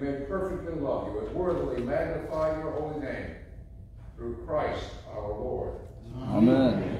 that we may perfectly love you and worthily magnify your holy name, through Christ our Lord. Amen. Glory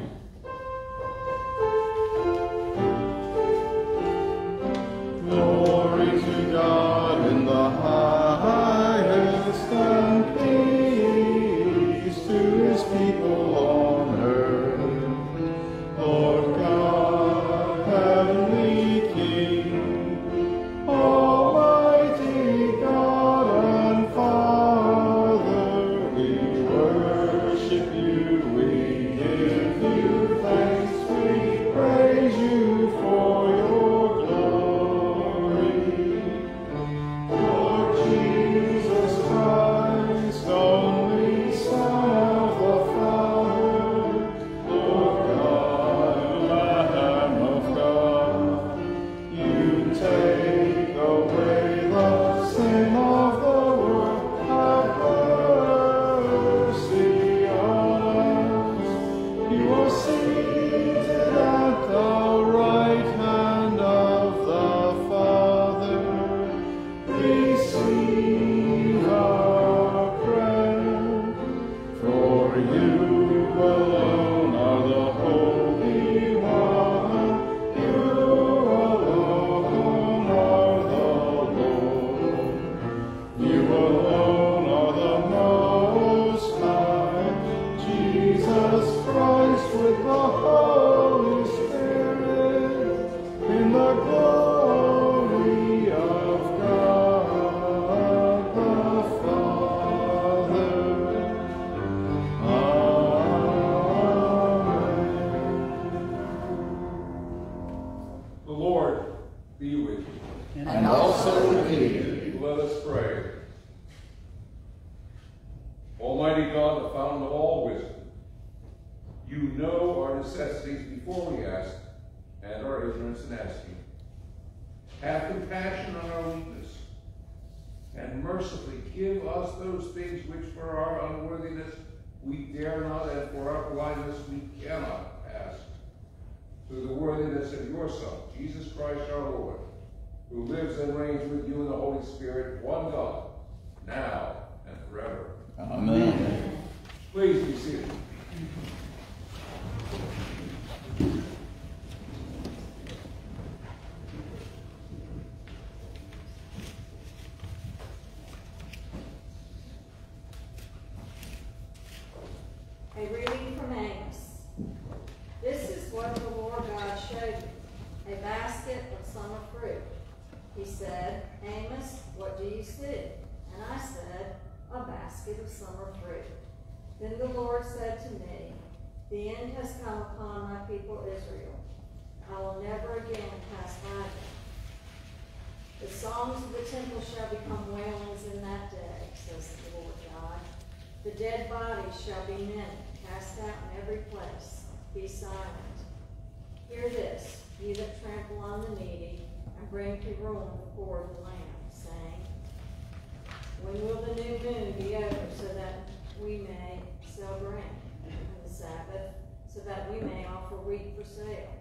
wheat for sale?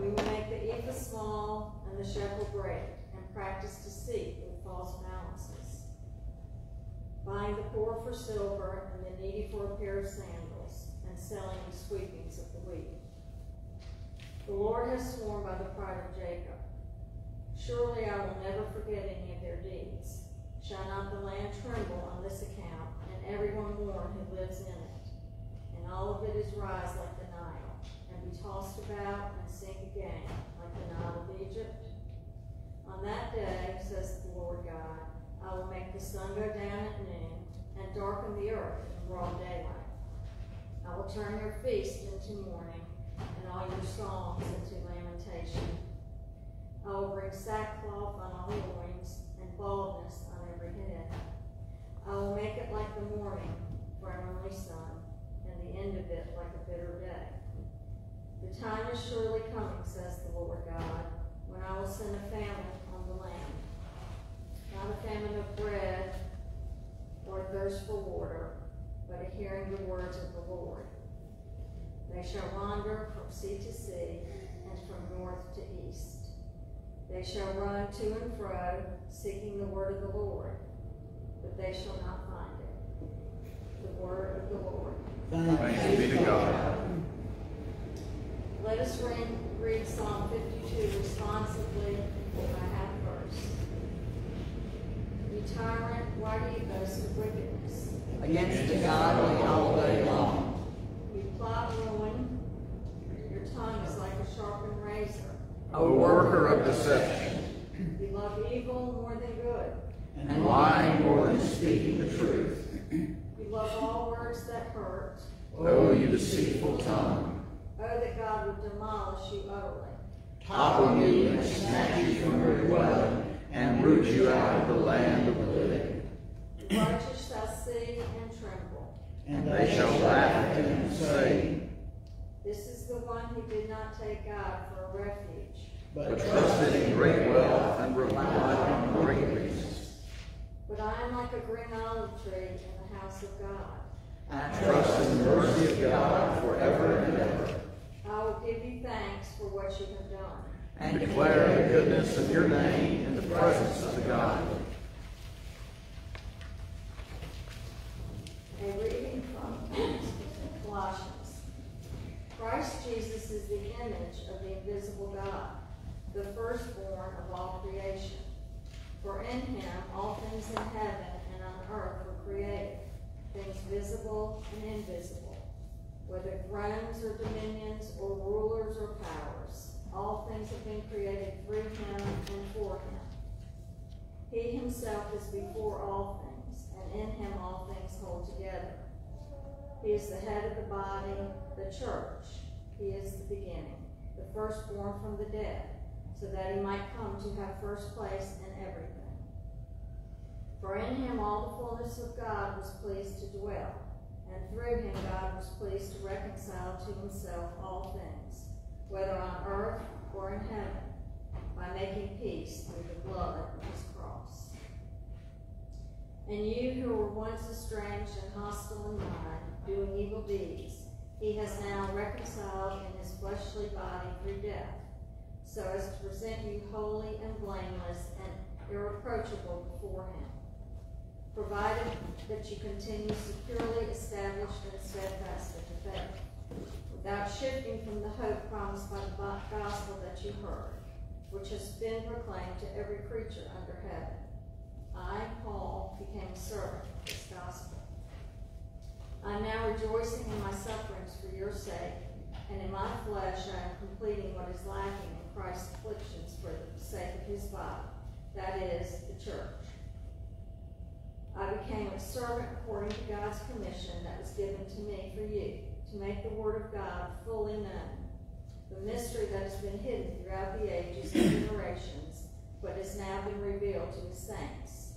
We will make the ephah small and the shekel great, and practice deceit with false balances buying the poor for silver and the needy for a pair of sandals, and selling the sweepings of the wheat. The Lord has sworn by the pride of Jacob, Surely I will never forget any of their deeds. Shall not the land tremble on this account, and everyone mourn who lives in it? And all of it is rise like the be tossed about and sink again like the Nile of Egypt? On that day, says the Lord God, I will make the sun go down at noon, and darken the earth in broad daylight. I will turn your feast into mourning, and all your songs into lamentation. I will bring sackcloth on all your loins, and baldness on every head. I will make it like the mourning for an only son, and the end of it The time is surely coming, says the Lord God, when I will send a famine on the land. Not a famine of bread or a thirst for water, but a hearing the words of the Lord. They shall wander from sea to sea and from north to east. They shall run to and fro, seeking the word of the Lord, but they shall not find it. The word of the Lord. Thanks be to God. Let us read, read Psalm fifty-two responsively for my half verse. You tyrant, why do you boast of wickedness? against the godly all day long. You plot ruin, your tongue is like a sharpened razor. A worker of deception, You love evil more than good. and lying more than speaking the truth. You love all words that hurt. oh, you deceitful tongue, Oh, that God would demolish you utterly. Topple you and snatch you from your dwelling, and root you out of the land of the living. The righteous shall see and tremble. and They shall laugh at him and say, This is the one who did not take God for a refuge. but trusted in great wealth and relied on great riches. But I am like a green olive tree in the house of God. I Trust in the mercy of God forever and ever. Will give you thanks for what you have done. and Declare the goodness of your name in the presence of the godly. A reading from Colossians. Christ Jesus is the image of the invisible God, the firstborn of all creation. For in him all things in heaven and on earth were created, things visible and invisible, whether thrones or dominions or rulers or powers. All things have been created through him and for him. He himself is before all things, and in him all things hold together. He is the head of the body, the church. He is the beginning, the firstborn from the dead, so that he might come to have first place in everything. For in him all the fullness of God was pleased to dwell, and through him God was pleased to reconcile to himself all things, whether on earth or in heaven, by making peace through the blood of his cross. And you who were once estranged and hostile in mind, doing evil deeds, he has now reconciled in his fleshly body through death, so as to present you holy and blameless and irreproachable before him, provided that you continue securely established and steadfast in the faith, without shifting from the hope promised by the gospel that you heard, which has been proclaimed to every creature under heaven. I, Paul, became a servant of this gospel. I am now rejoicing in my sufferings for your sake, and in my flesh I am completing what is lacking in Christ's afflictions for the sake of his body, that is, the church. I became a servant according to God's commission that was given to me for you, to make the word of God fully known, the mystery that has been hidden throughout the ages and generations, but has now been revealed to the saints.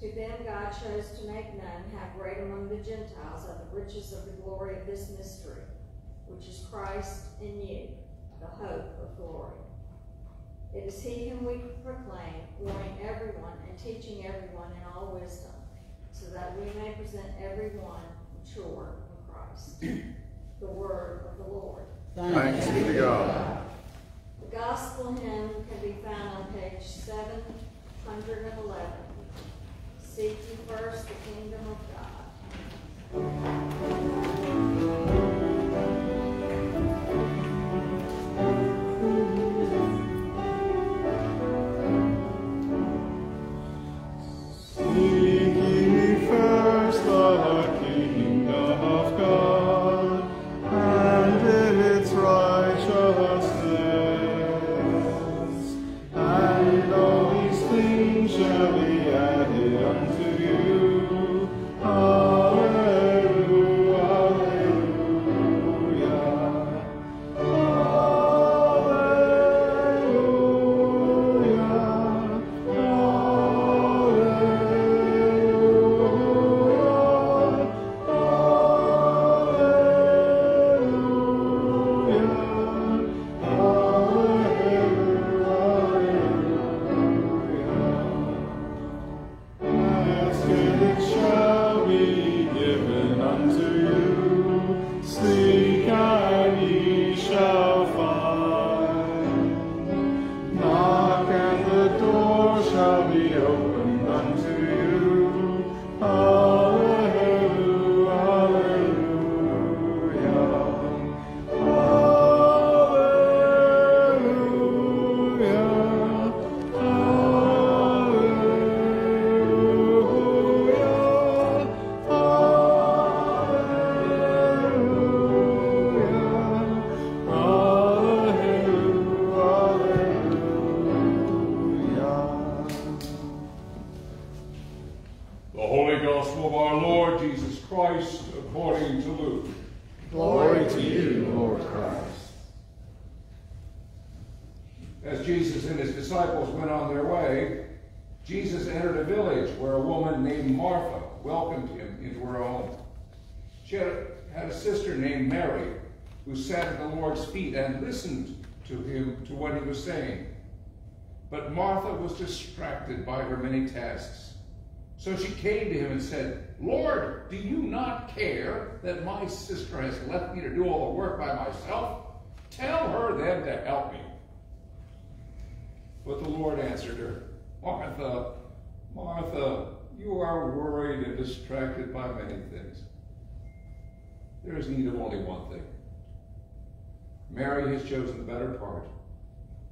To them God chose to make known how great among the Gentiles are the riches of the glory of this mystery, which is Christ in you, the hope of glory. It is he whom we proclaim, warning everyone and teaching everyone in all wisdom, so that we may present everyone mature in Christ. The word of the Lord. Thanks be to God. The gospel hymn can be found on page seven hundred and eleven. Seek ye first the kingdom of God. And listened to him, to what he was saying. But Martha was distracted by her many tasks. So she came to him and said, Lord, do you not care that my sister has left me to do all the work by myself? Tell her then to help me. But the Lord answered her, Martha, Martha, you are worried and distracted by many things. There is need of only one thing. Mary has chosen the better part,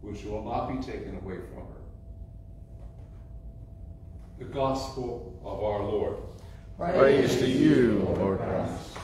which will not be taken away from her. The gospel of our Lord. Praise to you, Lord Christ.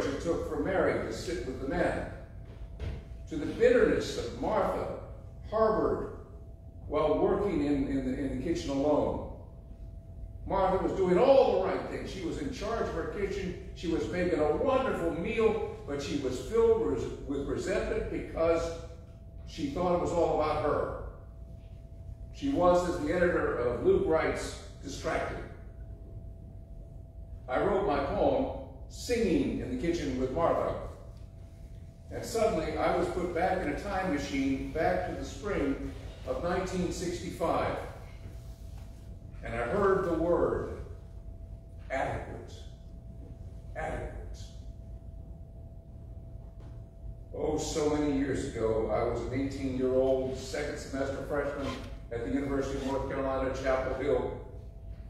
Courage it took for Mary to sit with the men, to the bitterness that Martha harbored while working in, in, the, in the kitchen alone. Martha was doing all the right things. She was in charge of her kitchen. She was making a wonderful meal, but she was filled with resentment because she thought it was all about her. She was, as the editor of Luke writes, distracted. I wrote my poem, Singing in the Kitchen with Martha. And suddenly I was put back in a time machine back to the spring of 1965. And I heard the word adequate. Adequate. Oh, so many years ago, I was an 18 year old second semester freshman at the University of North Carolina, Chapel Hill,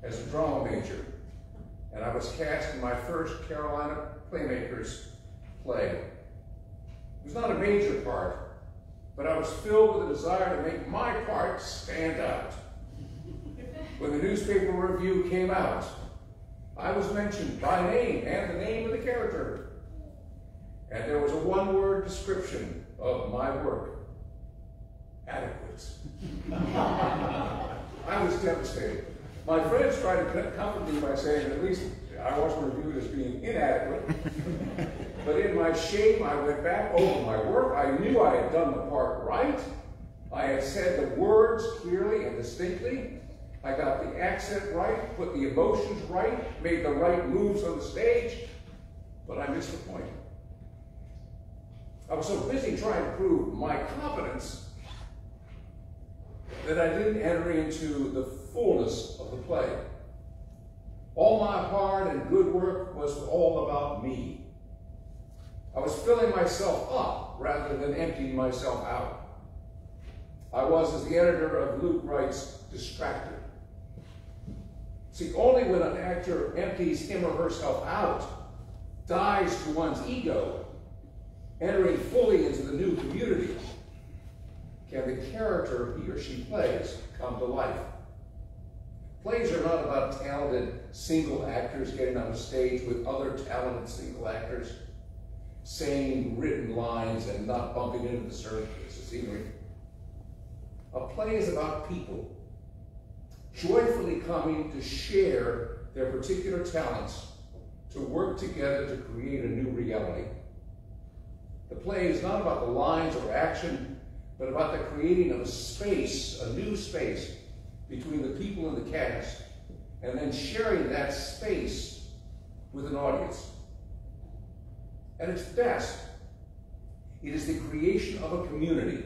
as a drama major. And I was cast in my first Carolina Playmakers play. It was not a major part, but I was filled with a desire to make my part stand out. When the newspaper review came out, I was mentioned by name and the name of the character. And there was a one word description of my work adequate. I was devastated. My friends tried to comfort me by saying at least I wasn't reviewed as being inadequate. But in my shame, I went back over my work. I knew I had done the part right. I had said the words clearly and distinctly. I got the accent right, put the emotions right, made the right moves on the stage, but I missed the point. I was so busy trying to prove my competence that I didn't enter into the fullness of the play. All my hard and good work was all about me. I was filling myself up rather than emptying myself out. I was, as the editor of Luke writes, distracted. See, only when an actor empties him or herself out, dies to one's ego, entering fully into the new community, can the character he or she plays come to life. Plays are not about talented single actors getting on a stage with other talented single actors, saying written lines and not bumping into the scenery. A play is about people joyfully coming to share their particular talents, to work together to create a new reality. The play is not about the lines or action, but about the creating of a space, a new space, between the people in the cast, and then sharing that space with an audience. At its best, it is the creation of a community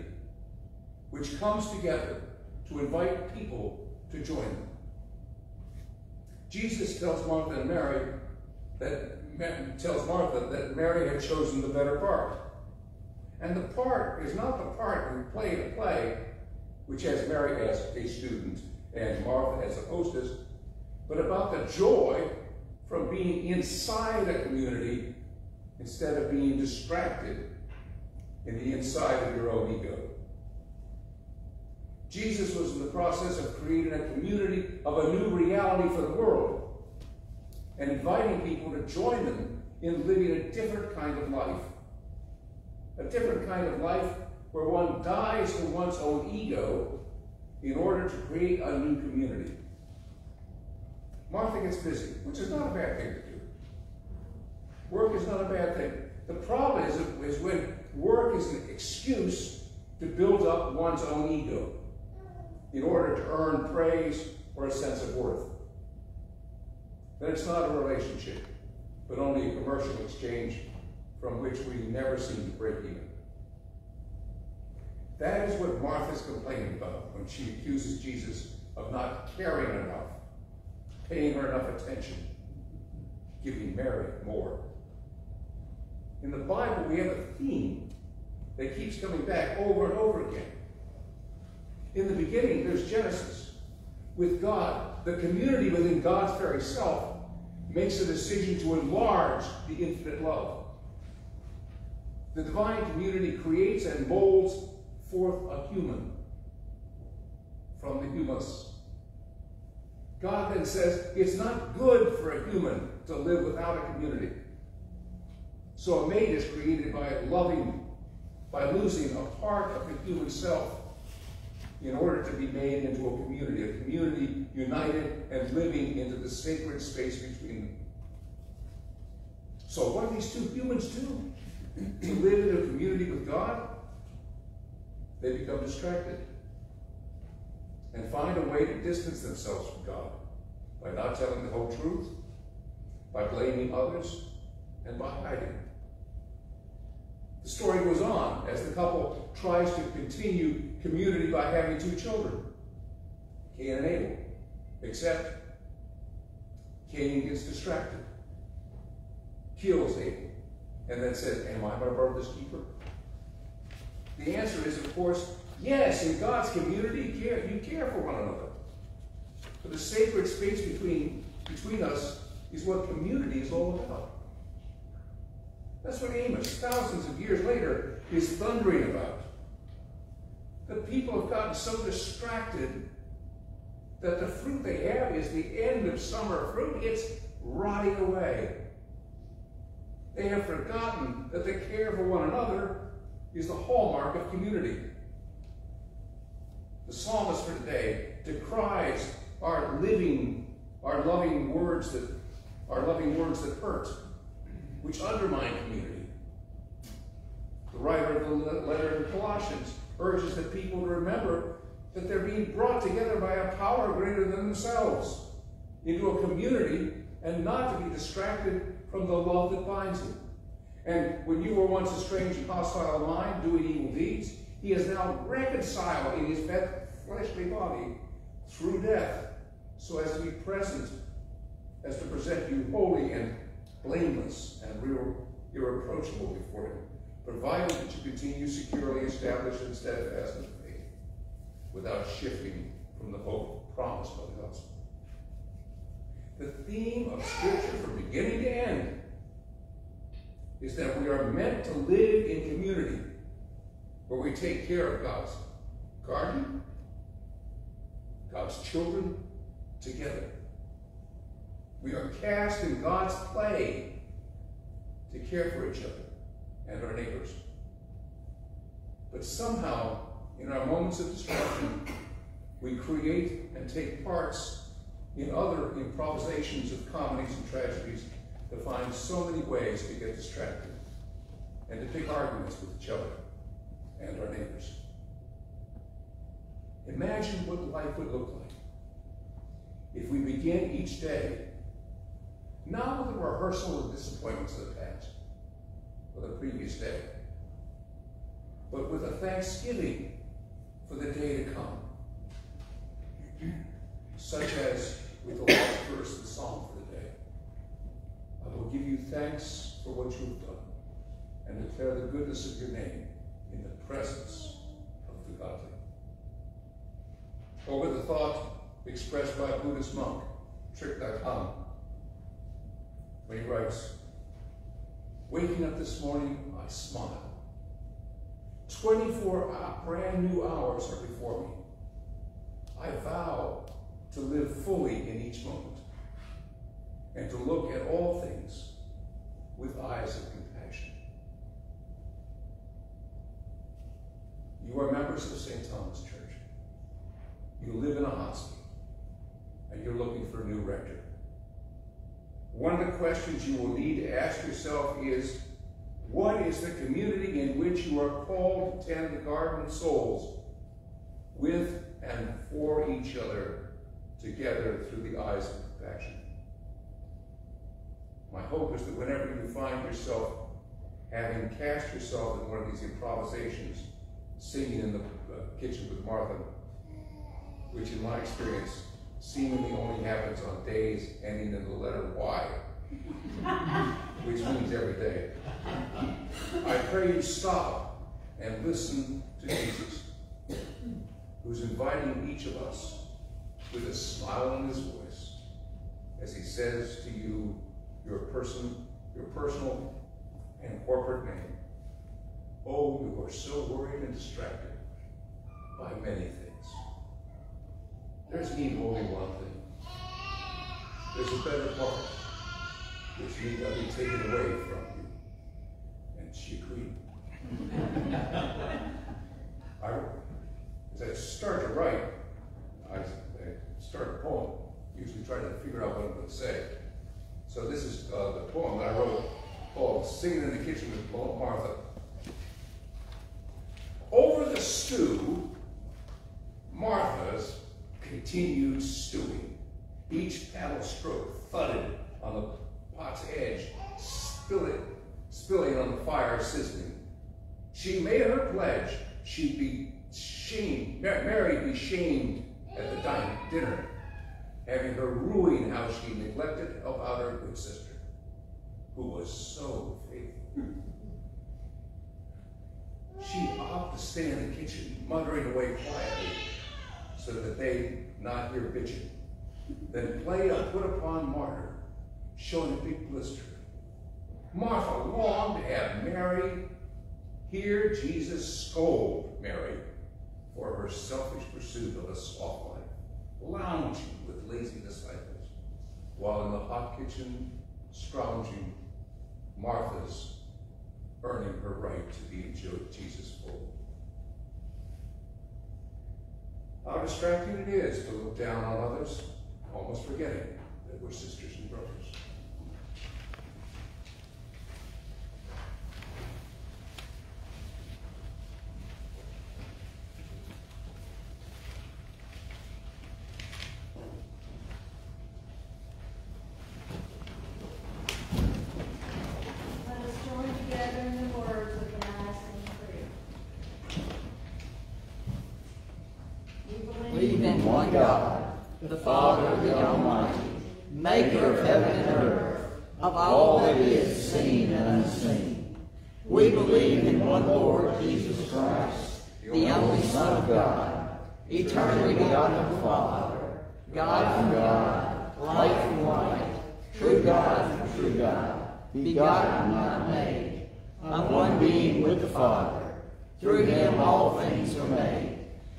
which comes together to invite people to join them. Jesus tells Martha and Mary that tells Martha that Mary had chosen the better part. And the part is not the part we play in a play, which has Mary as a student and Martha as a hostess, but about the joy from being inside a community instead of being distracted in the inside of your own ego. Jesus was in the process of creating a community of a new reality for the world and inviting people to join them in living a different kind of life. A different kind of life where one dies to one's own ego in order to create a new community. Martha gets busy, which is not a bad thing to do. Work is not a bad thing. The problem is, is when work is an excuse to build up one's own ego in order to earn praise or a sense of worth. Then it's not a relationship, but only a commercial exchange from which we never seem to break even. That is what Martha's complaining about when she accuses Jesus of not caring enough, paying her enough attention, giving Mary more. In the Bible, we have a theme that keeps coming back over and over again. In the beginning, there's Genesis. With God, the community within God's very self makes a decision to enlarge the infinite love. The divine community creates and molds forth a human from the humus. God then says it's not good for a human to live without a community. So a mate is created by loving, by losing a part of the human self in order to be made into a community, a community united and living into the sacred space between them. So what do these two humans do? to live in a community with God, they become distracted and find a way to distance themselves from God by not telling the whole truth, by blaming others, and by hiding. The story goes on as the couple tries to continue community by having two children, Cain and Abel, except Cain gets distracted, kills Abel, and then says, Am I my brother's keeper? The answer is, of course, yes, in God's community, you care, you care for one another. But the sacred space between, between us is what community is all about. That's what Amos, thousands of years later, is thundering about. The people have gotten so distracted that the fruit they have is the end of summer fruit. It's rotting away. They have forgotten that the care for one another is the hallmark of community. The psalmist for today decries our living, our loving words that our loving words that hurt which undermine community. The writer of the letter to Colossians urges that people remember that they're being brought together by a power greater than themselves into a community and not to be distracted from the love that binds them. And when you were once a strange and hostile mind, doing evil deeds, he is now reconciled in his fleshly body through death, so as to be present, as to present you holy and blameless and irreproachable before him, provided that you continue securely established and steadfast in faith, without shifting from the hope promised by the gospel. The theme of Scripture from beginning to end is that we are meant to live in community where we take care of God's garden, God's children together. We are cast in God's play to care for each other and our neighbors. But somehow, in our moments of distraction, we create and take parts in other improvisations of comedies and tragedies to find so many ways to get distracted and to pick arguments with each other and our neighbors. Imagine what life would look like if we begin each day not with a rehearsal of disappointments of the past or the previous day, but with a thanksgiving for the day to come, such as with the last verse of the psalm. I will give you thanks for what you have done and declare the goodness of your name in the presence of the godly. With the thought expressed by a Buddhist monk, Thich Nhat when he writes, Waking up this morning, I smile. 24 brand new hours are before me. I vow to live fully in each moment and to look at all things with eyes of compassion. You are members of St. Thomas Church. You live in Ahoskie and you're looking for a new rector. One of the questions you will need to ask yourself is, what is the community in which you are called to tend the garden souls with and for each other together through the eyes of compassion? My hope is that whenever you find yourself having cast yourself in one of these improvisations, singing in the uh, kitchen with Martha, which in my experience seemingly only happens on days ending in the letter Y, which means every day. I pray you stop and listen to Jesus, who's inviting each of us with a smile on his voice as he says to you your person, your personal and corporate name. Oh, you are so worried and distracted by many things. There's need only one thing. There's a better part which need not be taken away from you. And she agreed. I, as I start to write, I, I start a poem, usually try to figure out what I'm going to say. So this is uh, the poem that I wrote called Singing in the Kitchen with Martha. Over the stew, Martha's continued stewing. Each paddle stroke thudded on the pot's edge, spilling, spilling on the fire sizzling. She made her pledge she'd be shamed, Mary be shamed at the dinner, having her ruin how she neglected to help out her good sister, who was so faithful. She opted to stay in the kitchen, muttering away quietly, so that they not hear bitching. Then play a put upon martyr, showing a big blister. Martha longed to have Mary hear Jesus scold Mary for her selfish pursuit of a life, lounging with lazy disciples, while in the hot kitchen, scrounging, Martha's earning her right to be in Jesus' fold. How distracting it is to look down on others, almost forgetting that we're sisters and brothers. in one God, the Father, the Almighty, maker of heaven and earth, of all that is seen and unseen. We believe in one Lord Jesus Christ, the only Son of God, eternally begotten of the Father, God from God, light from light, true God from true God, begotten, not made, on one being with the Father. Through him all things were made.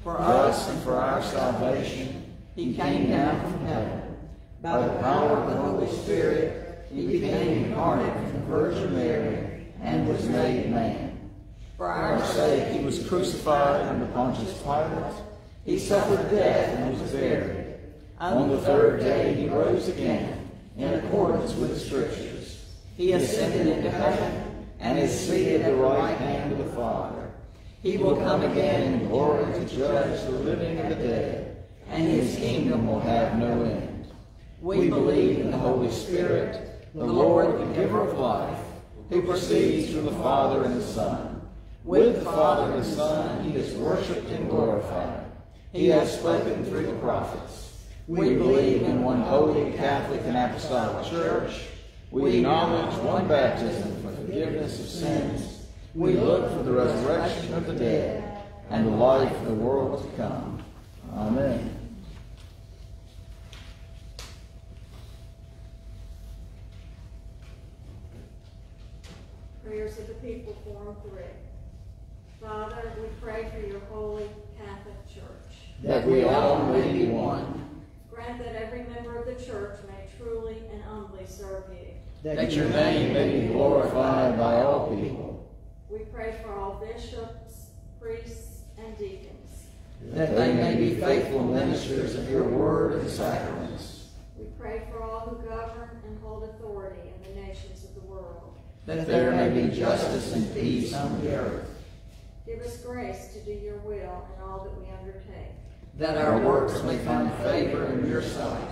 For us and for our salvation, he came down from heaven. By the power of the Holy Spirit, he became incarnate from the Virgin Mary and was made man. For our sake, he was crucified under Pontius Pilate. He suffered death and was buried. On the third day, he rose again in accordance with the Scriptures. He ascended into heaven and is seated at the right hand of the Father. He will come again in glory to judge the living and the dead, and his kingdom will have no end. We believe in the Holy Spirit, the Lord, the giver of life, who proceeds from the Father and the Son. With the Father and the Son, he is worshipped and glorified. He has spoken through the prophets. We believe in one holy, Catholic, and Apostolic Church. We acknowledge one baptism for forgiveness of sins. We look for the resurrection of the dead and the life of the world to come. Amen. Prayers of the people, Form Three. Father, we pray for your holy Catholic Church. That we all may be one. Grant that every member of the church may truly and humbly serve you. That your name may be glorified by all people. We pray for all bishops, priests, and deacons. That they may be faithful ministers of your word and sacraments. We pray for all who govern and hold authority in the nations of the world. That there may be justice and peace on the earth. Give us grace to do your will in all that we undertake. That our works may find favor in your sight.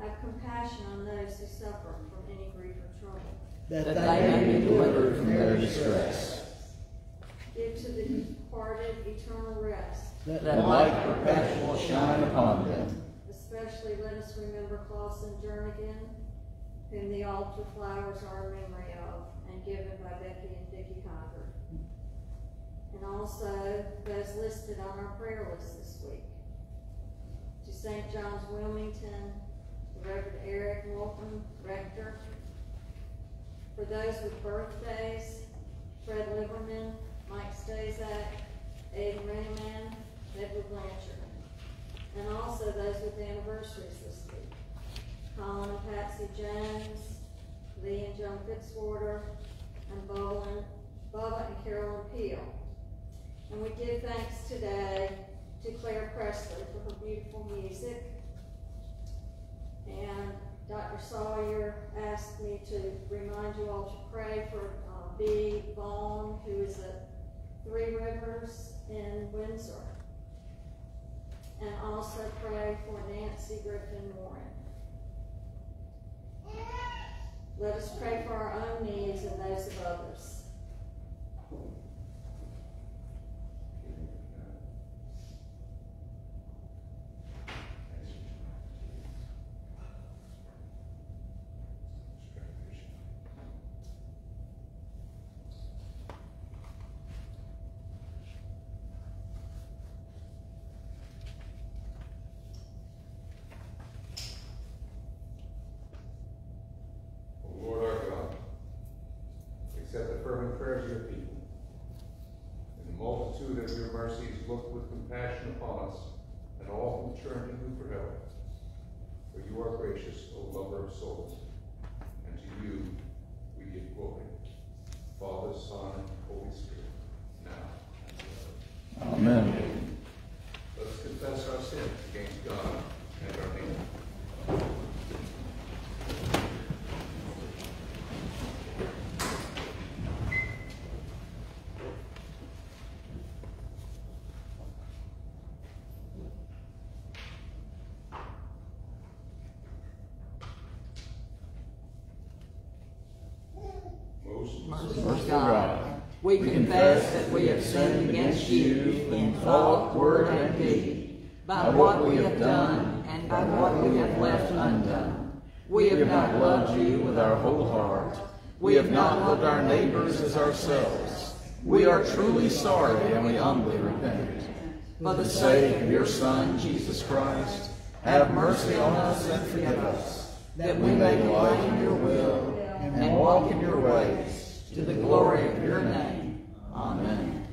Have compassion on those who suffer from any grief or trouble. That they may be delivered from their distress. Give to the departed eternal rest. That light perpetual shine upon them. Especially let us remember Clausen Jernigan, whom the altar flowers are in memory of, given by Becky and Dicky Cocker. And also those listed on our prayer list this week. To St. John's Wilmington, Reverend Eric Wolfen, Rector. For those with birthdays, Fred Liverman, Mike Stazak, Aiden Rayman, Edward Blanchard. And also those with anniversaries this week. Colin and Patsy Jones, Lee and Joan Fitzwater, and and, Bubba and Carolyn Peel. And we give thanks today to Claire Presley for her beautiful music. And Dr. Sawyer asked me to remind you all to pray for uh, B. Vaughn, who is at Three Rivers in Windsor. And also pray for Nancy Griffin Warren. Let us pray for our own needs and those of others. O Lord our God, accept the fervent prayers of your people. In the multitude of your mercies, look with compassion upon us and all who turn to you for help. For you are gracious, O lover of souls, and to you we give glory. Father, Son, and Holy Spirit, now and forever. Amen. Let us confess our sins against God and our neighbor. Most Merciful God, we confess that we have sinned against you in thought, word, and deed, by what we have done and by what we have left undone. We have not loved you with our whole heart. We have not loved our neighbors as ourselves. We are truly sorry and we humbly repent. For the sake of your Son, Jesus Christ, have mercy on us and forgive us, that we may delight in your will and walk in your ways, to the glory of your name. Amen.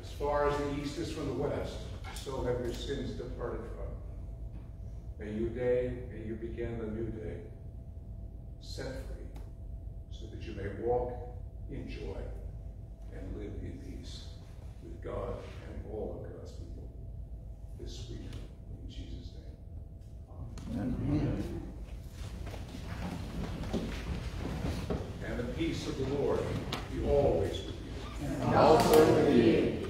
As far as the east is from the west, so have your sins departed from. May you day, may you begin the new day, set free, so that you may walk in joy and live in peace with God and all of God's people this week. In Jesus' name. Amen. And the peace of the Lord be always with you. And also with you.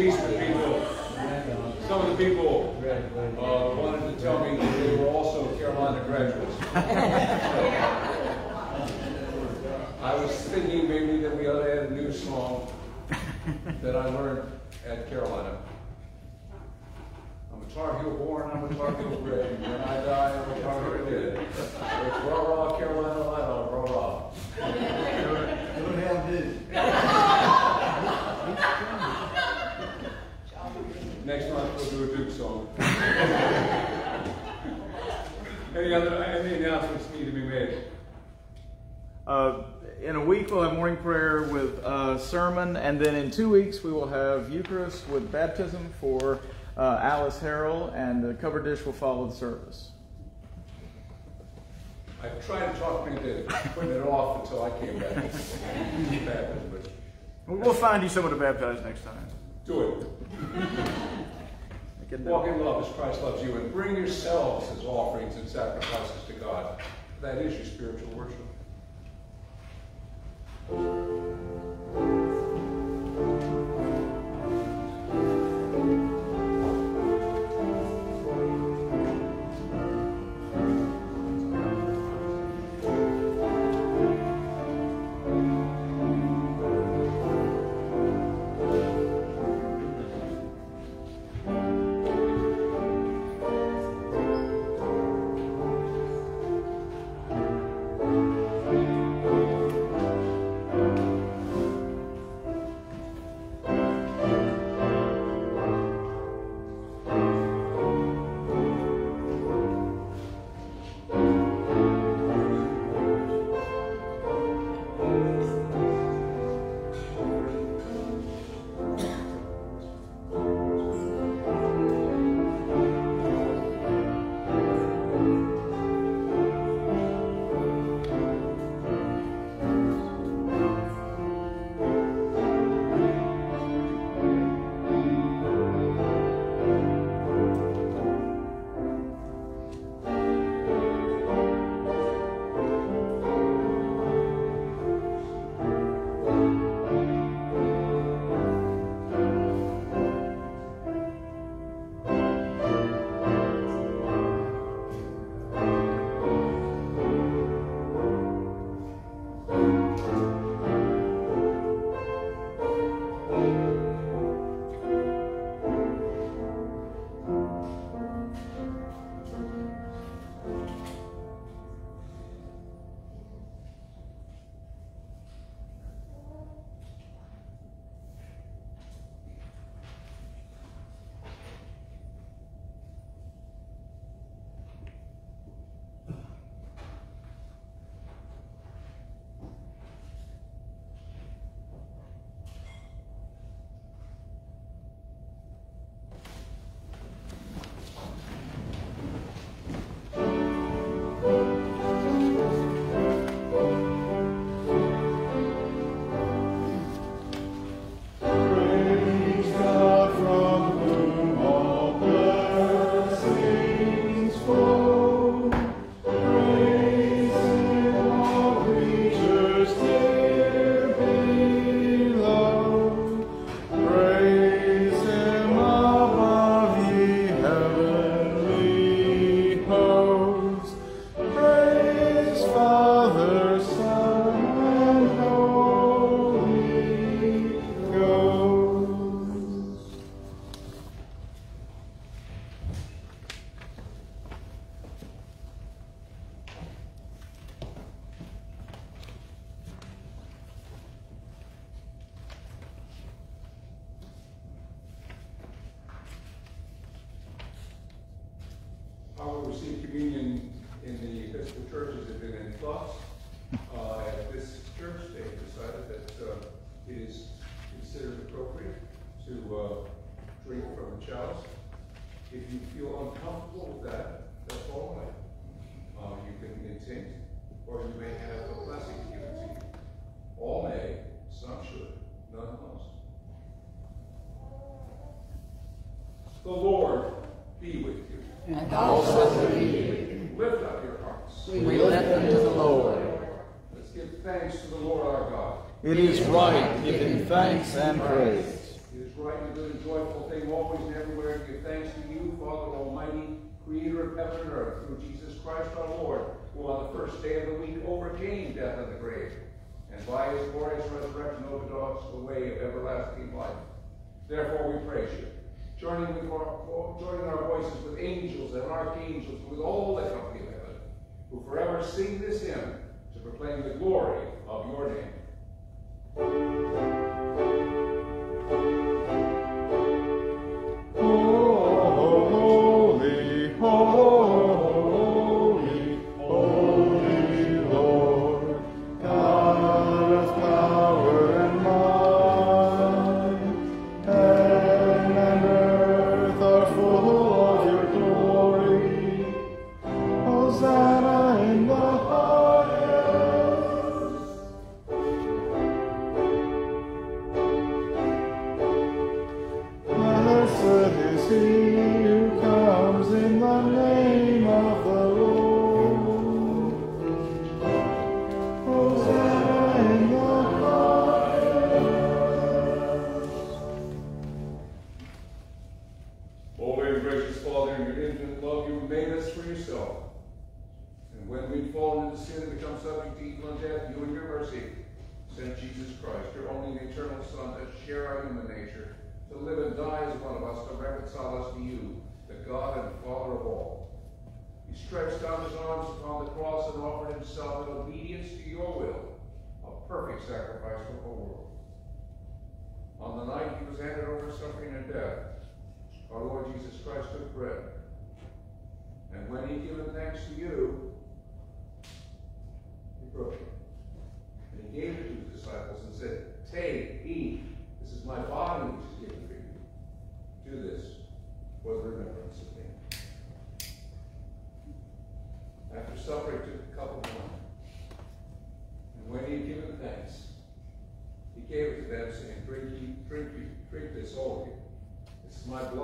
Peace with people, some of the people uh, wanted to tell me that they were also Carolina graduates. I was thinking maybe that we ought to add a new song that I learned at Carolina. I'm a Tar Heel born, I'm a Tar Heel bred. When I die, I'm a Tar Heel dead. It's rah rah Carolina, rah rah rah rah. Next month we'll do a Duke song. Any other, any announcements need to be made? Uh, in a week, we'll have morning prayer with uh, sermon, and then in two weeks, we will have Eucharist with baptism for uh, Alice Harrell, and the cover dish will follow the service. I tried to talk me into putting it off until I came back. We'll find you someone to baptize next time. Do it. Walk in love as Christ loves you and bring yourselves as offerings and sacrifices to God. That is your spiritual worship.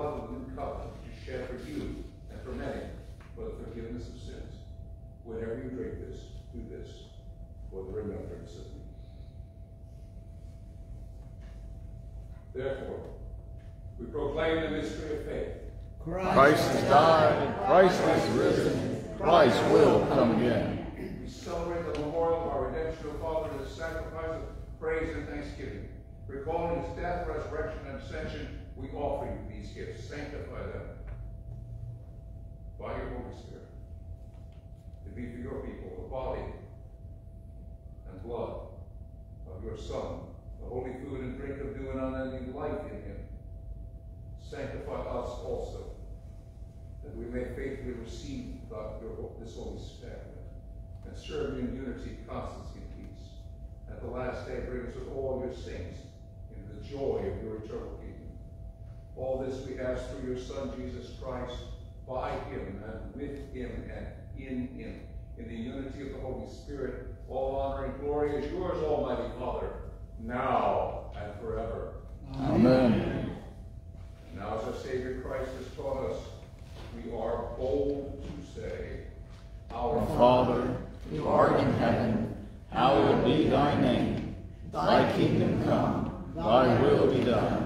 Blood of the new covenant, which is shed for you and for many for the forgiveness of sins. Whenever you drink this, do this for the remembrance of me. Therefore, we proclaim the mystery of faith. Christ has died, Christ is risen, Christ will come again. We celebrate the memorial of our redemption, O Father, in the sacrifice of praise and thanksgiving. Recalling his death, resurrection, and ascension, we offer you these gifts. Sanctify them by your Holy Spirit. To be for your people the body and blood of your Son, the holy food and drink of new and unending life in him. Sanctify us also, that we may faithfully receive your, this holy sacrament and serve you in unity, constancy, and peace. At the last day, bring us with all your saints into the joy of your eternal kingdom. All this we ask through your Son, Jesus Christ, by him and with him and in him, in the unity of the Holy Spirit, all honor and glory is yours, Almighty Father, now and forever. Amen. And now, as our Savior Christ has taught us, we are bold to say, Our Father, who art in heaven, hallowed be thy name. Thy kingdom come, thy will be done,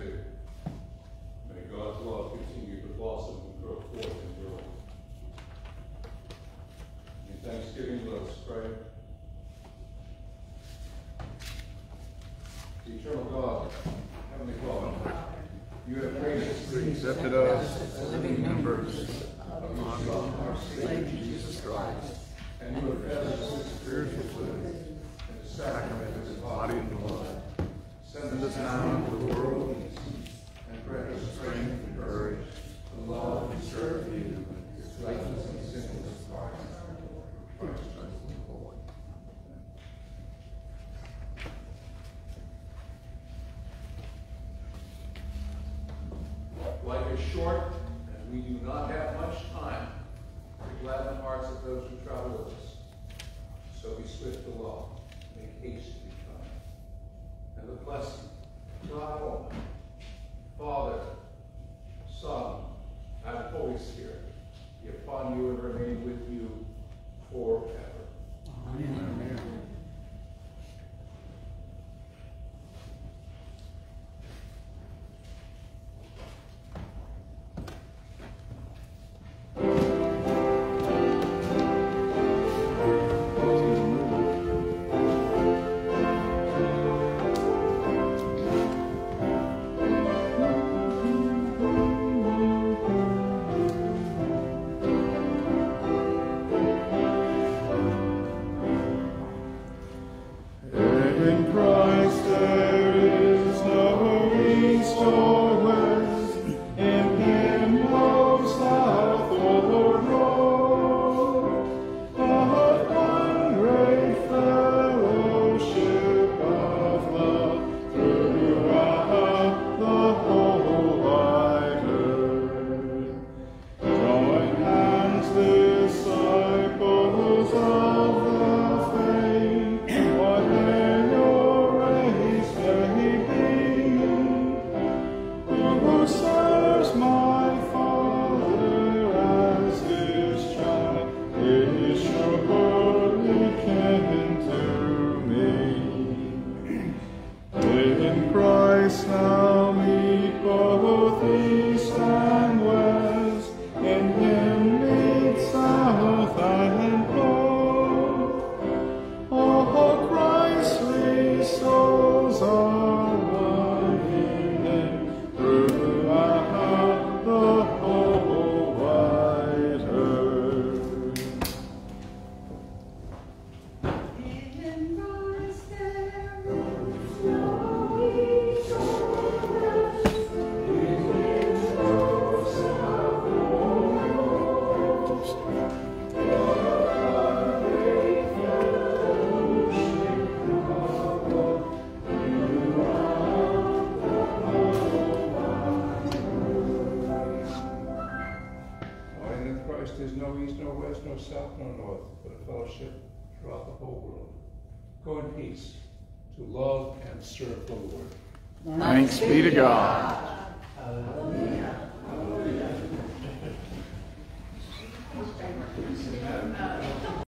May God's love continue to blossom and grow forth in your life. In thanksgiving, let us pray. Eternal God, Heavenly Father, you have graciously accepted us as living members of your Go in peace to love and serve the Lord. Thanks, Thanks be to God.